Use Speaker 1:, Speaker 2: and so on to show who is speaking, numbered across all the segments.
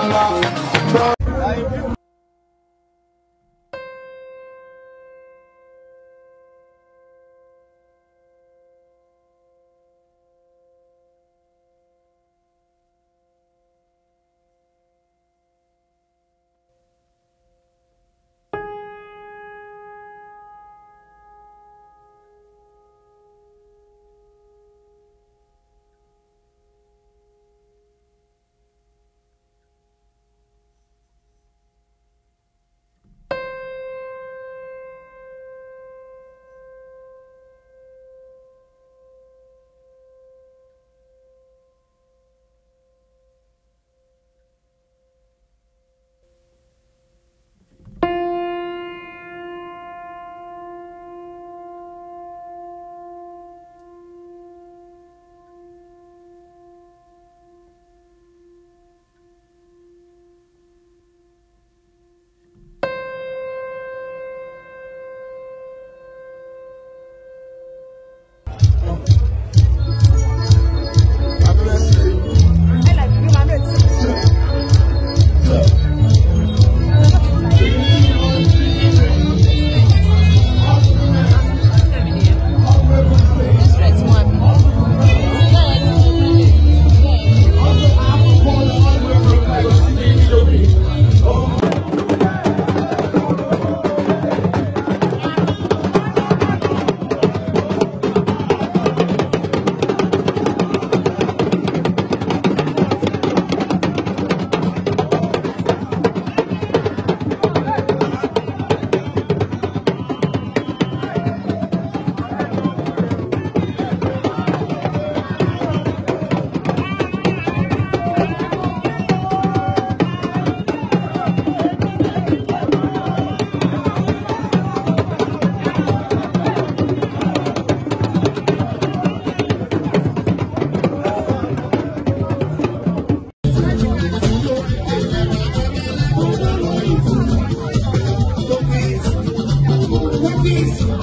Speaker 1: la la.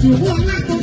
Speaker 2: 里面那个。